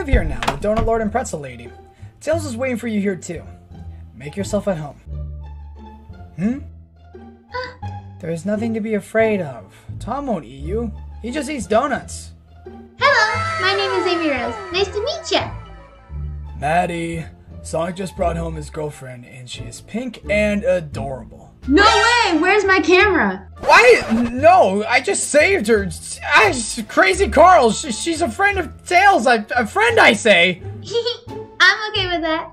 live here now the Donut Lord and Pretzel Lady. Tails is waiting for you here too. Make yourself at home. Hmm? There is nothing to be afraid of. Tom won't eat you. He just eats donuts. Hello, my name is Amy Rose. Nice to meet you. Maddie, Sonic just brought home his girlfriend and she is pink and adorable. No way! Where's my camera? Why? No, I just saved her. Ah, crazy Carl. She, she's a friend of Tails. I, a friend, I say. I'm okay with that.